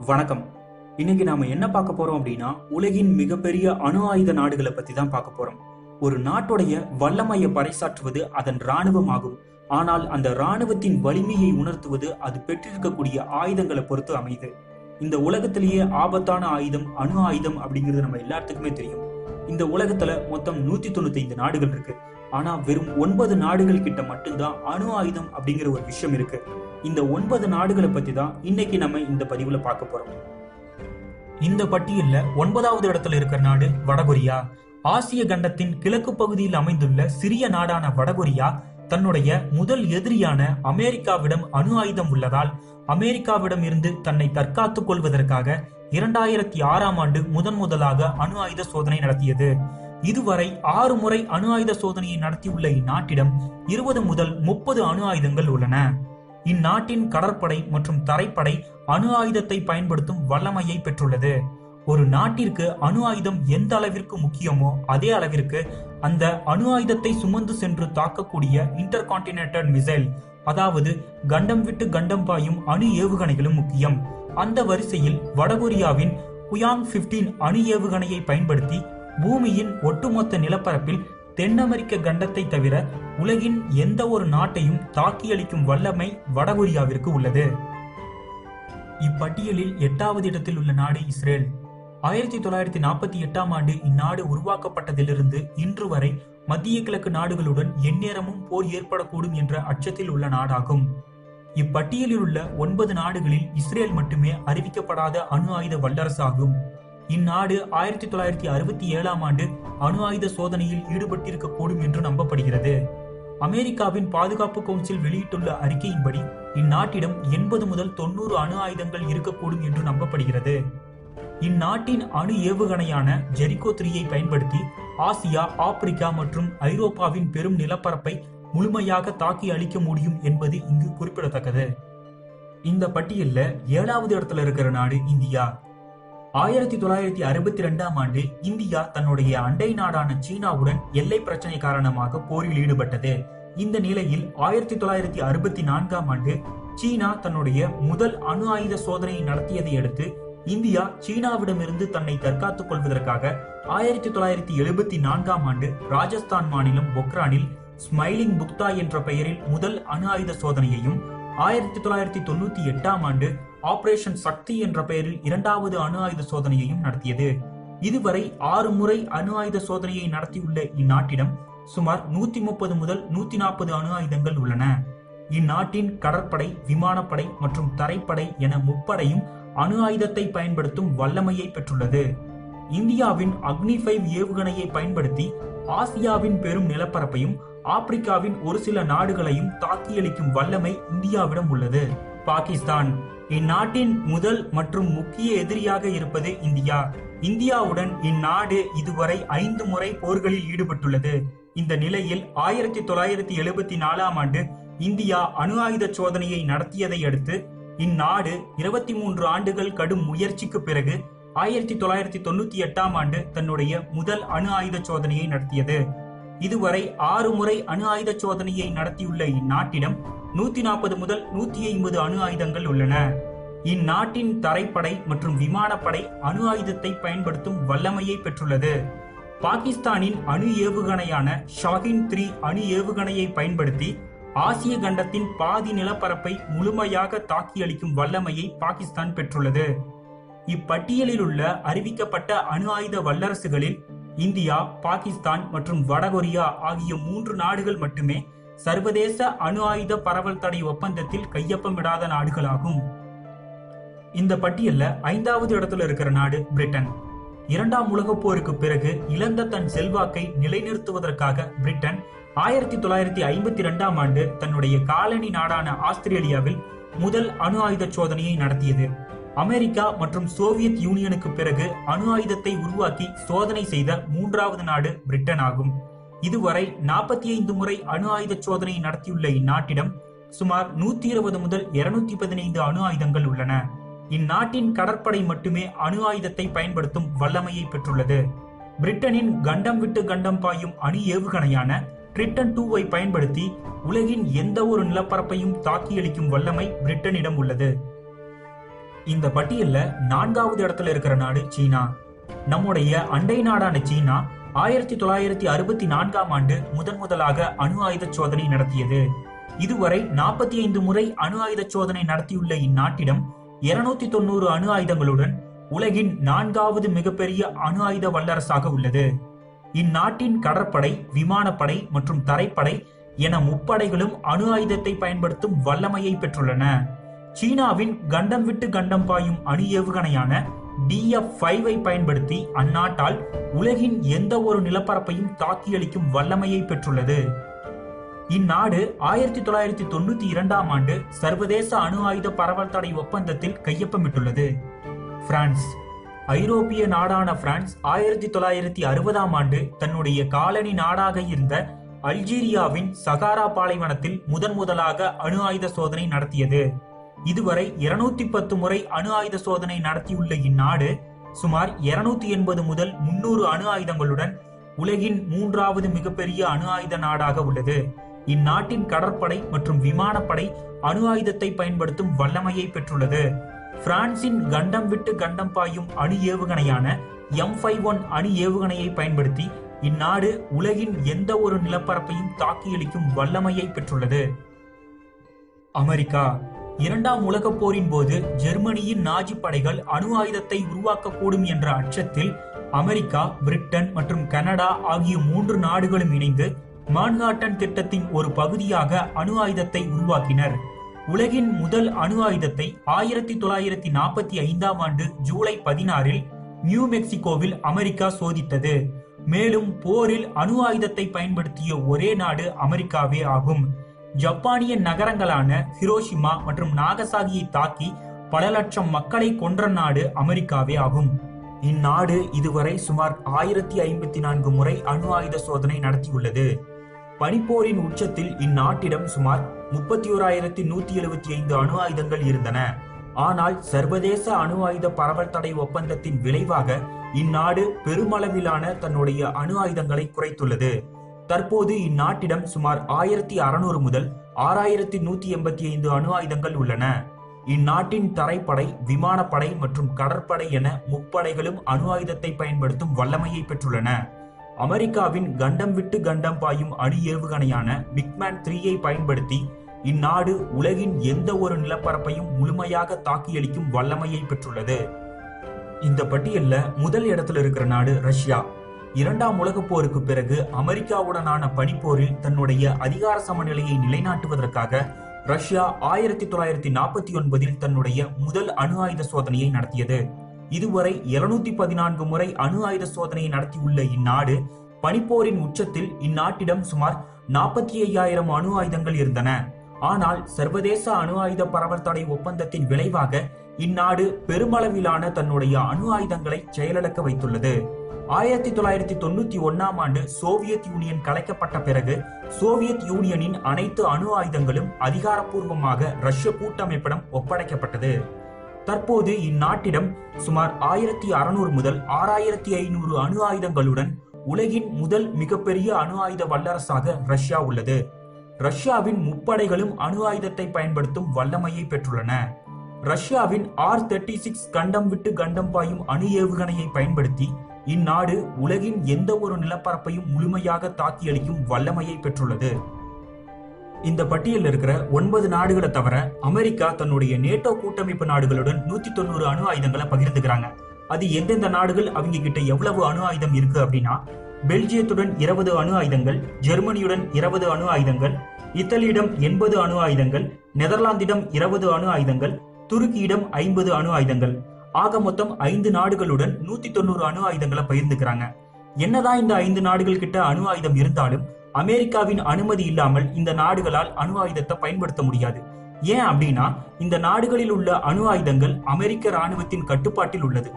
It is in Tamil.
வணக்கம். இன்னைக்கு நாம என்ன பார்க்க போறோம் அப்படின்னா உலகின் மிகப்பெரிய அணு ஆயுத நாடுகளை பத்தி தான் பார்க்க போறோம். ஒரு நாட்டுடைய வல்லமையை பறைசாற்றுவது அதன் ராணுவம் ஆகும் ஆனால் அந்த ராணுவத்தின் வலிமையை உணர்த்துவது அது பெற்றிருக்கக்கூடிய ஆயுதங்களை பொறுத்து அமையுது. இந்த உலகத்திலேயே ஆபத்தான ஆயுதம் அணு ஆயுதம் அப்படிங்கிறது நம்ம எல்லாத்துக்குமே தெரியும். இந்த உலகத்துல மொத்தம் நூத்தி தொண்ணூத்தி ஐந்து நாடுகள் இருக்கு. ஆனா வெறும் ஒன்பது நாடுகள் கிட்ட மட்டும்தான் அணு ஆயுதம் அப்படிங்கிற ஒரு விஷயம் இருக்கு. இந்த ஒன்பது நாடுகளை பத்தி தான் இன்னைக்கு நம்ம இந்த பதிவுல பார்க்க போறோம். இந்த பட்டியல்ல ஒன்பதாவது இடத்துல இருக்கிற நாடு வடகொரியா. ஆசிய கண்டத்தின் கிழக்கு பகுதியில் அமைந்துள்ள சிறிய நாடான வடகொரியா தன்னுடைய முதல் எதிரியான அமெரிக்காவிடம் அணு ஆயுதம் உள்ளதால் அமெரிக்காவிடம் இருந்து தன்னை தற்காத்துக் கொள்வதற்காக இரண்டாயிரத்தி ஆறாம் ஆண்டு முதன் முதலாக அணு ஆயுத சோதனை நடத்தியது. இதுவரை ஆறு முறை அணு ஆயுத சோதனையை நடத்தியுள்ள இந்நாட்டிடம் இருபது முதல் முப்பது அணு ஆயுதங்கள் உள்ளன. இந்நாட்டின் கடற்படை மற்றும் தரைப்படை அணு ஆயுதத்தை பயன்படுத்தும் வல்லமையை பெற்றுள்ளது. ஒரு நாட்டிற்கு அணு ஆயுதம் எந்த அளவிற்கு முக்கியமோ அதே அளவிற்கு அந்த அணு ஆயுதத்தை சுமந்து சென்று தாக்கக்கூடிய இன்டர் கான்டினென்டல் மிசைல் அதாவது கண்டம் விட்டு கண்டம் பாயும் அணு ஏவுகணைகளும் முக்கியம். அந்த வரிசையில் வடகொரியாவின் குயாங் 15 அணு ஏவுகணையை பயன்படுத்தி பூமியின் ஒட்டுமொத்த நிலப்பரப்பில் தென் அமெரிக்க கண்டத்தை தவிர உலகின் எந்த ஒரு நாட்டையும் தாக்கியளிக்கும் வல்லமை வடகொரியாவிற்கு உள்ளது. இப்பட்டியலில் எட்டாவது இடத்தில் உள்ள நாடு இஸ்ரேல். ஆயிரத்தி தொள்ளாயிரத்தி நாற்பத்தி எட்டாம் ஆண்டு இந்நாடு உருவாக்கப்பட்டதிலிருந்து இன்று வரை மத்திய கிழக்கு நாடுகளுடன் எந்நேரமும் போர் ஏற்படக்கூடும் என்ற அச்சத்தில் உள்ள நாடாகும். இப்பட்டியலில் உள்ள ஒன்பது நாடுகளில் இஸ்ரேல் மட்டுமே அறிவிக்கப்படாத அணு ஆயுத வல்லரசாகும். இந்நாடு ஆயிரத்தி தொள்ளாயிரத்தி அறுபத்தி ஏழாம் ஆண்டு அணு ஆயுத சோதனையில் ஈடுபட்டிருக்கக்கூடும் என்று நம்பப்படுகிறது. அமெரிக்காவின் பாதுகாப்பு கவுன்சில் வெளியிட்டுள்ள அறிக்கையின்படி இந்நாட்டிடம் எண்பது முதல் தொண்ணூறு அணு ஆயுதங்கள் இருக்கக்கூடும் என்று நம்பப்படுகிறது. இந்நாட்டின் அணு ஏவுகணையான ஜெரிகோ த்ரீயை பயன்படுத்தி ஆசியா ஆப்பிரிக்கா மற்றும் ஐரோப்பாவின் பெரும் நிலப்பரப்பை முழுமையாக தாக்கி அளிக்க முடியும் என்பது இங்கு குறிப்பிடத்தக்கது. இந்த பட்டியலில் ஏழாவது இடத்துல இருக்கிற நாடு இந்தியா. ஆயிரத்தி தொள்ளாயிரத்தி அறுபத்தி ரெண்டாம் ஆண்டு இந்தியா தன்னுடைய அண்டை நாடான சீனாவுடன் எல்லை பிரச்சனை காரணமாக போரில் ஈடுபட்டது. இந்த நிலையில் ஆயிரத்தி தொள்ளாயிரத்தி அறுபத்தி நான்காம் ஆண்டு சீனா தன்னுடைய முதல் அணு ஆயுத சோதனையை நடத்தியதை அடுத்து இந்தியா சீனாவிடமிருந்து தன்னை தற்காத்துக் கொள்வதற்காக ஆயிரத்தி தொள்ளாயிரத்தி எழுபத்தி நான்காம் ஆண்டு ராஜஸ்தான் மாநிலம் பொக்ரானில் ஸ்மைலிங் புக்தா என்ற பெயரில் முதல் அணு ஆயுத சோதனையையும் ஆயிரத்தி தொள்ளாயிரத்தி தொண்ணூத்தி எட்டாம் ஆண்டு ஆபரேஷன் சக்தி என்ற பெயரில் இரண்டாவது அணு ஆயுத சோதனையையும் நடத்தியது. இதுவரை ஆறு முறை அணு ஆயுத சோதனையை நடத்தியுள்ள இந்நாட்டிடம் சுமார் நூத்தி முப்பது முதல் நூத்தி நாற்பது அணு ஆயுதங்கள் உள்ளன. இந்நாட்டின் கடற்படை விமானப்படை மற்றும் தரைப்படை என முப்படையும் அணு ஆயுதத்தை பயன்படுத்தும் வல்லமையை பெற்றுள்ளது. இந்தியாவின் அக்னி ஃபைவ் ஏவுகணையை பயன்படுத்தி ஆசியாவின் பெரும் நிலப்பரப்பையும் ஆப்பிரிக்காவின் ஒரு சில நாடுகளையும் தாக்கியளிக்கும் வல்லமை இந்தியாவிடம் உள்ளது. பாகிஸ்தான். இந்நாட்டின் முதல் மற்றும் முக்கிய எதிரியாக இருப்பது இந்தியா. இந்தியாவுடன் இந்நாடு இதுவரை ஐந்து முறை போர்களில் ஈடுபட்டுள்ளது. இந்த நிலையில் ஆயிரத்தி தொள்ளாயிரத்தி எழுபத்தி நாலாம் ஆண்டு இந்தியா அணு ஆயுத சோதனையை நடத்தியதை அடுத்து இந்நாடு இருபத்தி மூன்று ஆண்டுகள் கடும் முயற்சிக்கு பிறகு ஆயிரத்தி தொள்ளாயிரத்தி தொண்ணூத்தி எட்டாம் ஆண்டு தன்னுடைய முதல் அணு ஆயுத சோதனையை நடத்தியது. இதுவரை ஆறு முறை அணு ஆயுத சோதனையை நடத்தியுள்ள இந்நாட்டிடம் நூத்தி நாற்பது முதல் நூத்தி ஐம்பது அணு ஆயுதங்கள் உள்ளன. இந்நாட்டின் தரைப்படை மற்றும் விமானப்படை அணு ஆயுதத்தை பயன்படுத்தும் வல்லமையை பெற்றுள்ளது. பாகிஸ்தானின் அணு ஏவுகணையான ஷாஹின் த்ரீ அணு ஏவுகணையை பயன்படுத்தி ஆசிய கண்டத்தின் பாதி நிலப்பரப்பை முழுமையாக தாக்கி அளிக்கும் வல்லமையை பாகிஸ்தான் பெற்றுள்ளது. இப்பட்டியலில் உள்ள அறிவிக்கப்பட்ட அணு ஆயுத வல்லரசுகளில் இந்தியா பாகிஸ்தான் மற்றும் வடகொரியா ஆகிய மூன்று நாடுகள் மட்டுமே சர்வதேச அணு ஆயுத பரவல் தடை ஒப்பந்தத்தில் கையொப்பமிடாத நாடுகளாகும். இந்த பட்டியல்ல ஐந்தாவது இடத்துல இருக்கிற நாடு பிரிட்டன். இரண்டாம் உலகப் போருக்கு பிறகு இழந்த தன் செல்வாக்கை நிலைநிறுத்துவதற்காக பிரிட்டன் ஆயிரத்தி தொள்ளாயிரத்தி ஐம்பத்தி இரண்டாம் ஆண்டு தன்னுடைய காலனி நாடான ஆஸ்திரேலியாவில் முதல் அணு ஆயுத சோதனையை நடத்தியது. அமெரிக்கா மற்றும் சோவியத் யூனியனுக்கு பிறகு அணு ஆயுதத்தை உருவாக்கி சோதனை செய்த மூன்றாவது நாடு பிரிட்டன் ஆகும். இதுவரை நாற்பத்தி ஐந்து முறை அணு ஆயுத சோதனை நடத்தியுள்ள இந்நாட்டிடம் சுமார் நூத்தி இருபது முதல் இருநூத்தி பதினைந்து அணு ஆயுதங்கள் உள்ளன. இந்நாட்டின் கடற்படை மட்டுமே அணு ஆயுதத்தை பயன்படுத்தும் வல்லமையை பெற்றுள்ளது. பிரிட்டனின் கண்டம் விட்டு கண்டம் பாயும் அணு ஏவுகணையான ட்ரிட்டன் டூவை பயன்படுத்தி உலகின் எந்த ஒரு நிலப்பரப்பையும் தாக்கியளிக்கும் வல்லமை பிரிட்டனிடம் உள்ளது. இந்த பட்டியல்ல நான்காவது இடத்துல இருக்கிற நாடு சீனா. நம்முடைய அண்டை நாடான சீனா ஆயிரத்தி தொள்ளாயிரத்தி அறுபத்தி நான்காம் ஆண்டு முதன் முதலாக அணு ஆயுத சோதனை நடத்தியது. இதுவரை நாற்பத்தி ஐந்து முறை அணு ஆயுத சோதனை நடத்தியுள்ள இந்நாட்டிடம் இருநூத்தி தொண்ணூறு அணு ஆயுதங்களுடன் உலகின் நான்காவது மிகப்பெரிய அணு ஆயுத வல்லரசாக உள்ளது. இந்நாட்டின் கடற்படை விமானப்படை மற்றும் தரைப்படை என முப்படைகளும் அணு ஆயுதத்தை பயன்படுத்தும் வல்லமையை பெற்றுள்ளன. சீனாவின் கண்டம் விட்டு கண்டம் பாயும் அணு ஏவுகணையான டிஎஃப் ஃபைவை பயன்படுத்தி அந்நாட்டால் உலகின் எந்த ஒரு நிலப்பரப்பையும் தாக்கியளிக்கும் வல்லமையை பெற்றுள்ளது. இந்நாடு ஆயிரத்தி தொள்ளாயிரத்தி தொண்ணூத்தி இரண்டாம் ஆண்டு சர்வதேச அணு ஆயுத பரவல் தடை ஒப்பந்தத்தில் கையொப்பமிட்டுள்ளது. பிரான்ஸ். ஐரோப்பிய நாடான பிரான்ஸ் ஆயிரத்தி தொள்ளாயிரத்தி அறுபதாம் ஆண்டு தன்னுடைய காலனி நாடாக இருந்த அல்ஜீரியாவின் சகாரா பாலைவனத்தில் முதன் முதலாக அணு ஆயுத சோதனை நடத்தியது. இதுவரை இருநூத்தி பத்து முறை அணு ஆயுத சோதனை நடத்தியுள்ள இந்நாடு சுமார் இருநூத்தி எண்பது முதல் முன்னூறு அணு ஆயுதங்களுடன் உலகின் மூன்றாவது மிகப்பெரிய அணு ஆயுத நாடாக உள்ளது. இந்நாட்டின் கடற்படை மற்றும் விமானப்படை அணு ஆயுதத்தை பயன்படுத்தும் வல்லமையை பெற்றுள்ளது. பிரான்சின் கண்டம் விட்டு கண்டம் பாயும் அணு ஏவுகணையான எம் ஃபைவ் ஒன் அணு ஏவுகணையை பயன்படுத்தி இந்நாடு உலகின் எந்த ஒரு நிலப்பரப்பையும் தாக்கியளிக்கும் வல்லமையை பெற்றுள்ளது. அமெரிக்கா இரண்டாம் உலகப் போரின் போது ஜெர்மனியின் நாஜி படைகள் அணு ஆயுதத்தை உருவாக்கக்கூடும் என்ற அச்சத்தில் அமெரிக்கா பிரிட்டன் மற்றும் கனடா ஆகிய மூன்று நாடுகளும் இணைந்து மான்ஹாட்டன் திட்டத்தின் ஒரு பகுதியாக அணு ஆயுதத்தை உருவாக்கினர். உலகின் முதல் அணு ஆயுதத்தை ஆயிரத்தி தொள்ளாயிரத்தி நாற்பத்தி ஐந்தாம் ஆண்டு ஜூலை பதினாறில் நியூ மெக்சிகோவில் அமெரிக்கா சோதித்தது. மேலும் போரில் அணு ஆயுதத்தை பயன்படுத்திய ஒரே நாடு அமெரிக்காவே ஆகும். ஜப்பானிய நகரங்களான ஹிரோஷிமா மற்றும் நாகசாகியை தாக்கி பல லட்சம் மக்களை கொன்ற நாடு அமெரிக்காவே ஆகும். இந்நாடு இதுவரை சுமார் ஆயிரத்தி ஐம்பத்தி நான்கு முறை அணு ஆயுத சோதனை நடத்தியுள்ளது. பனிப்போரின் உச்சத்தில் இந்நாட்டிடம் சுமார் முப்பத்தி ஓராயிரத்தி நூத்தி எழுபத்தி ஐந்து அணு ஆயுதங்கள் இருந்தன. ஆனால் சர்வதேச அணு ஆயுத பரவல் தடை ஒப்பந்தத்தின் விளைவாக இந்நாடு பெருமளவிலான தன்னுடைய அணு ஆயுதங்களை குறைத்துள்ளது. தற்போது இந்நாட்டிடம் சுமார் ஆயிரத்தி அறுநூறு முதல் ஆறாயிரத்தி நூத்தி எண்பத்தி ஐந்து அணு ஆயுதங்கள் உள்ளன. இந்நாட்டின் தரைப்படை விமானப்படை மற்றும் கடற்படை என முப்படைகளும் அணு ஆயுதத்தை பயன்படுத்தும் வல்லமையை பெற்றுள்ளன. அமெரிக்காவின் கண்டம் விட்டு கண்டம் பாயும் அணு ஏவுகணையான பிக்மேன் த்ரீயை பயன்படுத்தி இந்நாடு உலகின் எந்த ஒரு நிலப்பரப்பையும் முழுமையாக தாக்கியளிக்கும் வல்லமையை பெற்றுள்ளது. இந்த பட்டியல்ல முதல் இடத்துல இருக்கிற நாடு ரஷ்யா. இரண்டாம் உலகப் போருக்கு பிறகு அமெரிக்காவுடனான பனிப்போரில் தன்னுடைய அதிகார சமநிலையை நிலைநாட்டுவதற்காக ரஷ்யா ஆயிரத்தி தொள்ளாயிரத்தி நாற்பத்தி ஒன்பதில் தன்னுடைய முதல் அணு ஆயுத சோதனையை நடத்தியது. இதுவரை எழுநூத்தி பதினான்கு முறை அணு ஆயுத சோதனையை நடத்தியுள்ள இந்நாடு பனிப்போரின் உச்சத்தில் இந்நாட்டிடம் சுமார் நாற்பத்தி ஐயாயிரம் அணு ஆயுதங்கள் இருந்தன. ஆனால் சர்வதேச அணு ஆயுத பரவல் தடை ஒப்பந்தத்தின் விளைவாக இந்நாடு பெருமளவிலான தன்னுடைய அணு ஆயுதங்களை செயலிழக்க வைத்துள்ளது. ஆயிரத்தி தொள்ளாயிரத்தி தொண்ணூத்தி ஒன்னாம் ஆண்டு சோவியத் யூனியன் கலைக்கப்பட்ட பிறகு சோவியத் யூனியனின் அனைத்து அணு ஆயுதங்களும் அதிகாரப்பூர்வமாக ரஷ்ய கூட்டமைப்பிடம் ஒப்படைக்கப்பட்டது. தற்போது இந்நாட்டிடம் சுமார் ஆயிரத்தி அறுநூறு முதல் ஆறாயிரத்தி ஐநூறு அணு ஆயுதங்களுடன் உலகின் முதல் மிகப்பெரிய அணு ஆயுத வல்லரசாக ரஷ்யா உள்ளது. ரஷ்யாவின் முப்படைகளும் அணு ஆயுதத்தை பயன்படுத்தும் வல்லமையை பெற்றுள்ளன. ரஷ்யாவின் ஆர் தேர்ட்டி சிக்ஸ் கண்டம் விட்டு கண்டம் பாயும் அணு ஏவுகணையை பயன்படுத்தி இந்நாடு உலகின் எந்த ஒரு நிலப்பரப்பையும் முழுமையாக தாக்கியளிக்கும் வல்லமையை பெற்றுள்ளது. இந்த பட்டியலில் இருக்கிற ஒன்பது நாடுகளை தவிர அமெரிக்கா தன்னுடைய நேட்டோ கூட்டமைப்பு நாடுகளுடன் நூத்தி தொண்ணூறு அணு ஆயுதங்களை பகிர்ந்துக்கிறாங்க. அது எந்தெந்த நாடுகள் அவங்க கிட்ட எவ்வளவு அணு ஆயுதம் இருக்கு அப்படின்னா பெல்ஜியத்துடன் இருபது அணு ஆயுதங்கள் ஜெர்மனியுடன் இருபது அணு ஆயுதங்கள் இத்தாலியிடம் எண்பது அணு ஆயுதங்கள் நெதர்லாந்திடம் இருபது அணு ஆயுதங்கள் துருக்கியிடம் ஐம்பது அணு ஆயுதங்கள். ஆக மொத்தம் ஐந்து நாடுகளுடன் நூத்தி தொண்ணூறு அணு ஆயுதங்களை பகிர்ந்துக்கிறாங்க. என்னதான் இந்த ஐந்து நாடுகள் கிட்ட அணு ஆயுதம் இருந்தாலும் அமெரிக்காவின் அனுமதி இல்லாமல் இந்த நாடுகளால் அணு ஆயுதத்தை பயன்படுத்த முடியாது. ஏன் அப்படின்னா இந்த நாடுகளில் உள்ள அணு ஆயுதங்கள் அமெரிக்க ராணுவத்தின் கட்டுப்பாட்டில் உள்ளது.